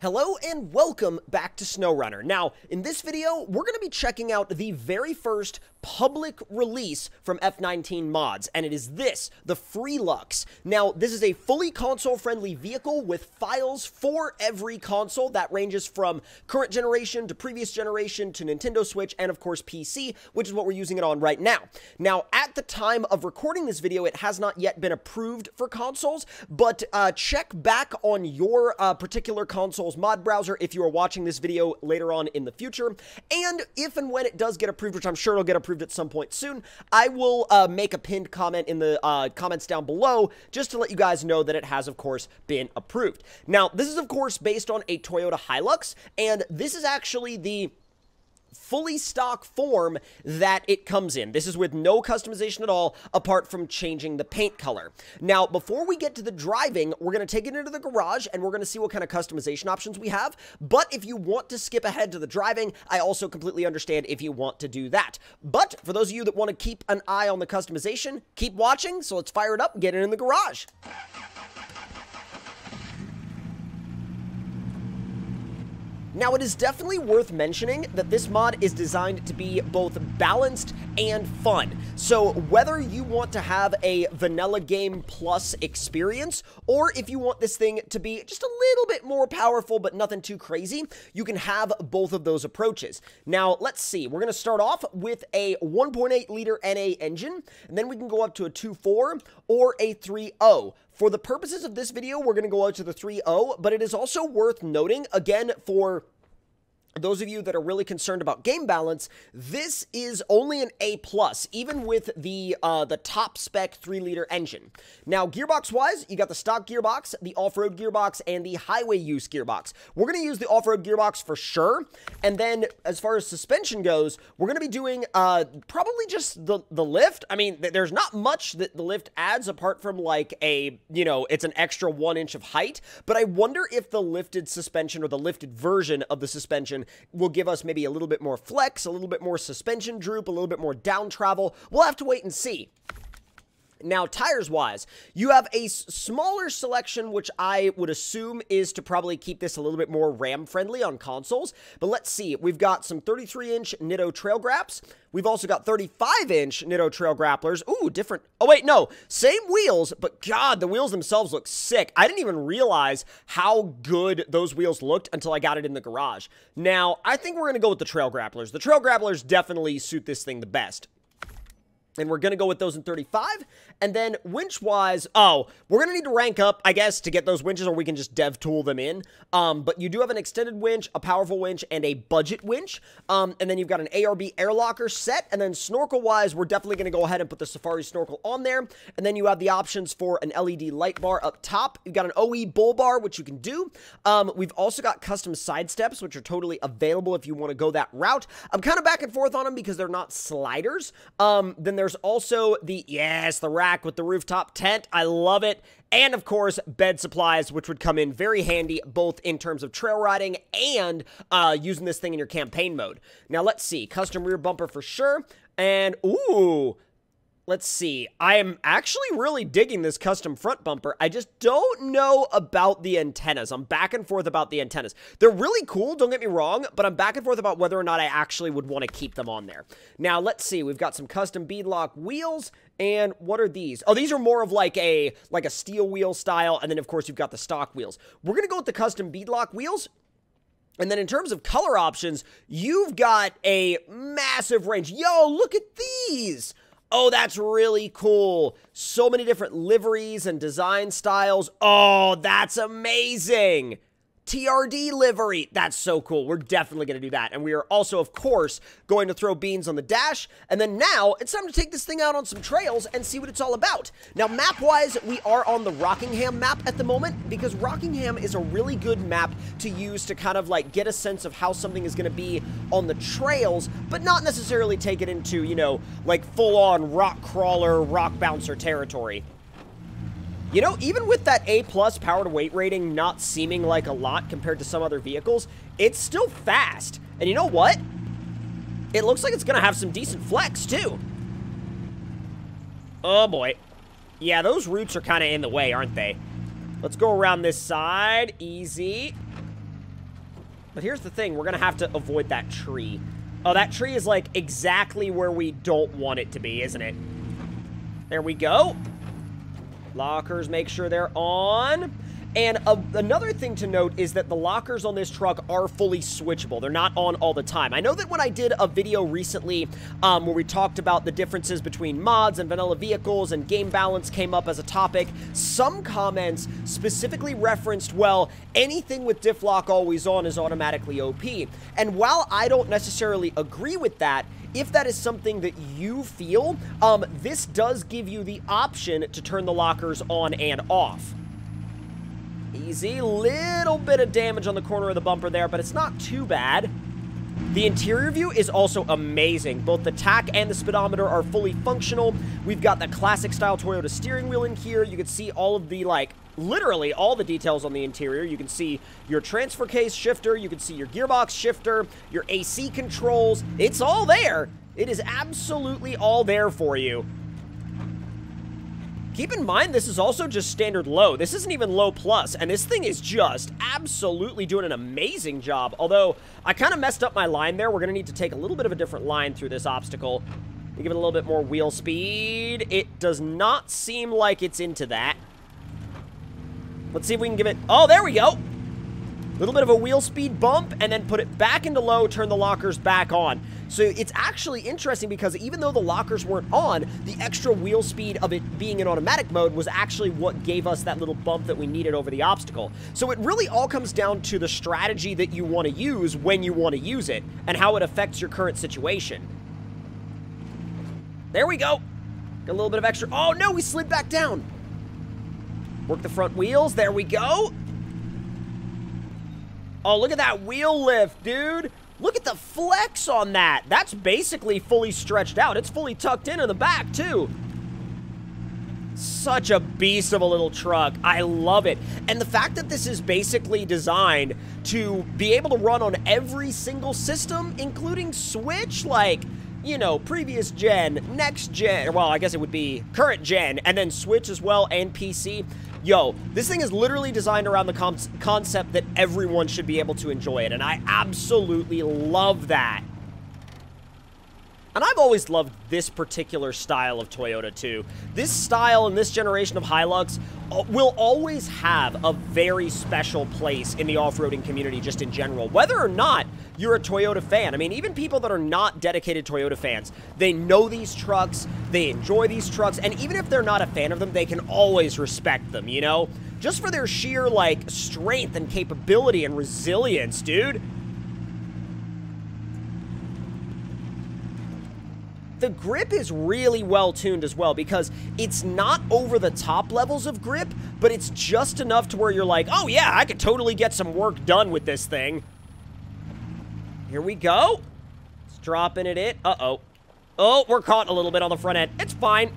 Hello and welcome back to SnowRunner. Now, in this video, we're going to be checking out the very first public release from F19 Mods, and it is this, the Freelux. Now, this is a fully console-friendly vehicle with files for every console that ranges from current generation to previous generation to Nintendo Switch and, of course, PC, which is what we're using it on right now. Now, at the time of recording this video, it has not yet been approved for consoles, but uh, check back on your uh, particular console's mod browser if you are watching this video later on in the future, and if and when it does get approved, which I'm sure it'll get approved approved at some point soon, I will uh, make a pinned comment in the uh, comments down below just to let you guys know that it has, of course, been approved. Now, this is, of course, based on a Toyota Hilux, and this is actually the fully stock form that it comes in. This is with no customization at all, apart from changing the paint color. Now, before we get to the driving, we're going to take it into the garage, and we're going to see what kind of customization options we have. But if you want to skip ahead to the driving, I also completely understand if you want to do that. But for those of you that want to keep an eye on the customization, keep watching, so let's fire it up and get it in the garage. Now, it is definitely worth mentioning that this mod is designed to be both balanced and fun. So, whether you want to have a vanilla game plus experience, or if you want this thing to be just a little bit more powerful but nothing too crazy, you can have both of those approaches. Now, let's see. We're going to start off with a 1.8 liter NA engine, and then we can go up to a 2.4 or a 3.0. For the purposes of this video, we're going to go out to the 3.0, but it is also worth noting, again, for those of you that are really concerned about game balance, this is only an A+, plus, even with the uh, the top spec 3-liter engine. Now, gearbox-wise, you got the stock gearbox, the off-road gearbox, and the highway use gearbox. We're going to use the off-road gearbox for sure, and then as far as suspension goes, we're going to be doing uh, probably just the, the lift. I mean, th there's not much that the lift adds apart from like a, you know, it's an extra one inch of height, but I wonder if the lifted suspension or the lifted version of the suspension will give us maybe a little bit more flex, a little bit more suspension droop, a little bit more down travel. We'll have to wait and see. Now, tires wise, you have a smaller selection, which I would assume is to probably keep this a little bit more RAM friendly on consoles. But let's see, we've got some 33 inch Nitto Trail Graps. We've also got 35 inch Nitto Trail Grapplers. Ooh, different. Oh, wait, no, same wheels, but God, the wheels themselves look sick. I didn't even realize how good those wheels looked until I got it in the garage. Now, I think we're going to go with the Trail Grapplers. The Trail Grapplers definitely suit this thing the best. And we're going to go with those in 35. And then winch-wise, oh, we're going to need to rank up, I guess, to get those winches, or we can just dev tool them in. Um, but you do have an extended winch, a powerful winch, and a budget winch. Um, and then you've got an ARB air locker set. And then snorkel-wise, we're definitely going to go ahead and put the Safari snorkel on there. And then you have the options for an LED light bar up top. You've got an OE bull bar, which you can do. Um, we've also got custom side steps, which are totally available if you want to go that route. I'm kind of back and forth on them because they're not sliders. Um, then there's also the, yes, the rack rack with the rooftop tent. I love it. And of course, bed supplies, which would come in very handy both in terms of trail riding and uh, using this thing in your campaign mode. Now, let's see. Custom rear bumper for sure. And, ooh, Let's see. I am actually really digging this custom front bumper. I just don't know about the antennas. I'm back and forth about the antennas. They're really cool, don't get me wrong, but I'm back and forth about whether or not I actually would want to keep them on there. Now, let's see. We've got some custom beadlock wheels, and what are these? Oh, these are more of like a like a steel wheel style, and then of course you've got the stock wheels. We're going to go with the custom beadlock wheels. And then in terms of color options, you've got a massive range. Yo, look at these! Oh, that's really cool. So many different liveries and design styles. Oh, that's amazing. TRD livery. That's so cool. We're definitely going to do that. And we are also, of course, going to throw beans on the dash. And then now it's time to take this thing out on some trails and see what it's all about. Now, map-wise, we are on the Rockingham map at the moment because Rockingham is a really good map to use to kind of like get a sense of how something is going to be on the trails, but not necessarily take it into, you know, like full-on rock crawler, rock bouncer territory. You know, even with that A-plus power to weight rating not seeming like a lot compared to some other vehicles, it's still fast. And you know what? It looks like it's to have some decent flex, too. Oh, boy. Yeah, those roots are kind of in the way, aren't they? Let's go around this side. Easy. But here's the thing. We're going to have to avoid that tree. Oh, that tree is, like, exactly where we don't want it to be, isn't it? There we go. Lockers, make sure they're on. And a, another thing to note is that the lockers on this truck are fully switchable. They're not on all the time. I know that when I did a video recently um, where we talked about the differences between mods and vanilla vehicles and game balance came up as a topic, some comments specifically referenced, well, anything with diff lock always on is automatically OP. And while I don't necessarily agree with that, if that is something that you feel, um, this does give you the option to turn the lockers on and off. Easy. Little bit of damage on the corner of the bumper there, but it's not too bad. The interior view is also amazing. Both the tach and the speedometer are fully functional. We've got the classic style Toyota steering wheel in here. You can see all of the, like, literally all the details on the interior. You can see your transfer case shifter. You can see your gearbox shifter, your AC controls. It's all there. It is absolutely all there for you. Keep in mind, this is also just standard low. This isn't even low plus, and this thing is just absolutely doing an amazing job. Although, I kind of messed up my line there. We're going to need to take a little bit of a different line through this obstacle. Give it a little bit more wheel speed. It does not seem like it's into that. Let's see if we can give it... Oh, there we go! Little bit of a wheel speed bump, and then put it back into low, turn the lockers back on. So it's actually interesting because even though the lockers weren't on, the extra wheel speed of it being in automatic mode was actually what gave us that little bump that we needed over the obstacle. So it really all comes down to the strategy that you want to use when you want to use it, and how it affects your current situation. There we go. Got a little bit of extra. Oh no, we slid back down. Work the front wheels. There we go. Oh, look at that wheel lift, dude. Look at the flex on that. That's basically fully stretched out. It's fully tucked in in the back, too. Such a beast of a little truck. I love it. And the fact that this is basically designed to be able to run on every single system, including Switch, like, you know, previous gen, next gen, well, I guess it would be current gen, and then Switch as well, and PC. Yo, this thing is literally designed around the concept that everyone should be able to enjoy it, and I absolutely love that. And I've always loved this particular style of Toyota too. This style and this generation of Hilux uh, will always have a very special place in the off-roading community just in general, whether or not you're a Toyota fan. I mean, even people that are not dedicated Toyota fans, they know these trucks, they enjoy these trucks, and even if they're not a fan of them, they can always respect them, you know? Just for their sheer, like, strength and capability and resilience, dude. The grip is really well tuned as well because it's not over the top levels of grip, but it's just enough to where you're like, oh yeah, I could totally get some work done with this thing. Here we go. It's dropping it in. Uh-oh. Oh, we're caught a little bit on the front end. It's fine.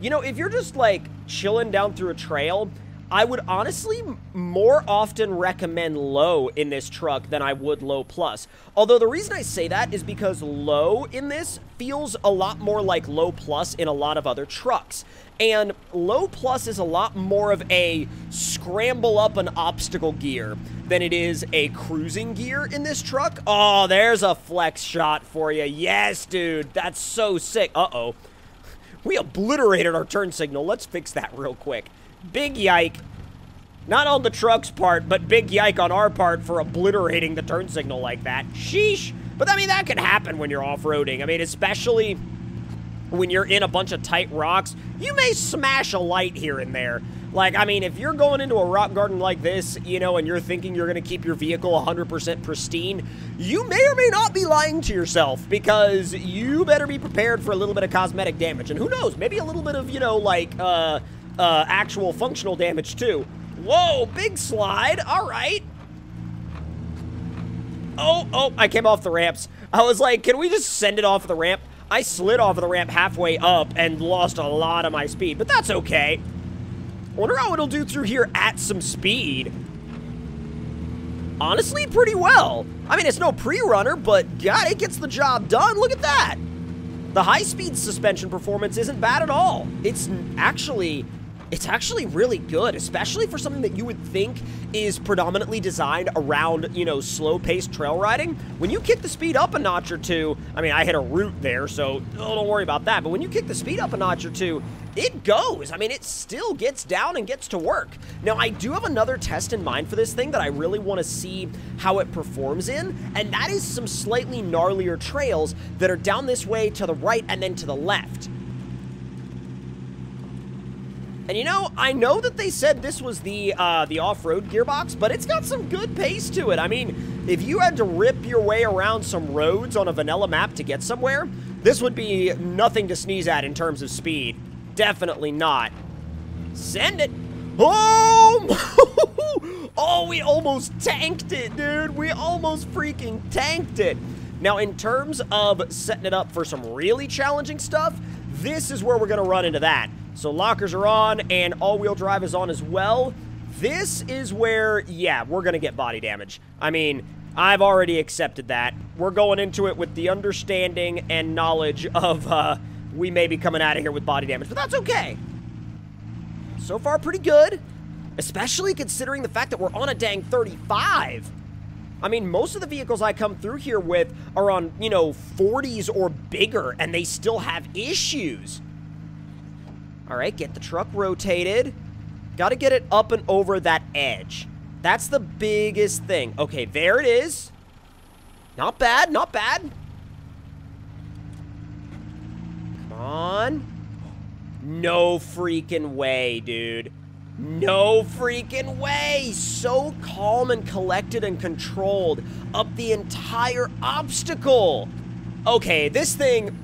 You know, if you're just, like, chilling down through a trail I would honestly more often recommend low in this truck than I would low plus. Although the reason I say that is because low in this feels a lot more like low plus in a lot of other trucks. And low plus is a lot more of a scramble up an obstacle gear than it is a cruising gear in this truck. Oh, there's a flex shot for you. Yes, dude. That's so sick. Uh-oh. We obliterated our turn signal. Let's fix that real quick. Big yike. Not on the truck's part, but big yike on our part for obliterating the turn signal like that. Sheesh. But, I mean, that can happen when you're off-roading. I mean, especially when you're in a bunch of tight rocks, you may smash a light here and there. Like, I mean, if you're going into a rock garden like this, you know, and you're thinking you're going to keep your vehicle 100% pristine, you may or may not be lying to yourself because you better be prepared for a little bit of cosmetic damage. And who knows, maybe a little bit of, you know, like, uh, uh, actual functional damage too. Whoa, big slide. All right. Oh, oh, I came off the ramps. I was like, can we just send it off the ramp? I slid off of the ramp halfway up and lost a lot of my speed, but that's okay. Wonder how it'll do through here at some speed. Honestly, pretty well. I mean, it's no pre-runner, but God, it gets the job done. Look at that. The high-speed suspension performance isn't bad at all. It's actually it's actually really good, especially for something that you would think is predominantly designed around, you know, slow-paced trail riding. When you kick the speed up a notch or two, I mean, I hit a root there, so oh, don't worry about that, but when you kick the speed up a notch or two, it goes. I mean, it still gets down and gets to work. Now, I do have another test in mind for this thing that I really want to see how it performs in, and that is some slightly gnarlier trails that are down this way to the right and then to the left. And you know, I know that they said this was the uh, the off-road gearbox, but it's got some good pace to it. I mean, if you had to rip your way around some roads on a vanilla map to get somewhere, this would be nothing to sneeze at in terms of speed. Definitely not. Send it. Oh! oh, we almost tanked it, dude. We almost freaking tanked it. Now, in terms of setting it up for some really challenging stuff, this is where we're going to run into that. So lockers are on, and all-wheel drive is on as well. This is where, yeah, we're going to get body damage. I mean, I've already accepted that. We're going into it with the understanding and knowledge of, uh, we may be coming out of here with body damage, but that's okay. So far, pretty good. Especially considering the fact that we're on a dang 35. I mean, most of the vehicles I come through here with are on, you know, 40s or bigger, and they still have issues. All right, get the truck rotated. Got to get it up and over that edge. That's the biggest thing. Okay, there it is. Not bad, not bad. Come on. No freaking way, dude. No freaking way! So calm and collected and controlled up the entire obstacle. Okay, this thing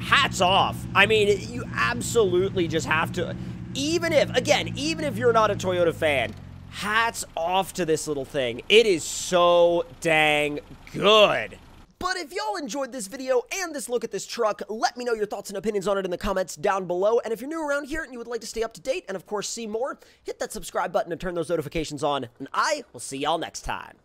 hats off. I mean, you absolutely just have to, even if, again, even if you're not a Toyota fan, hats off to this little thing. It is so dang good. But if y'all enjoyed this video and this look at this truck, let me know your thoughts and opinions on it in the comments down below. And if you're new around here and you would like to stay up to date and of course see more, hit that subscribe button and turn those notifications on. And I will see y'all next time.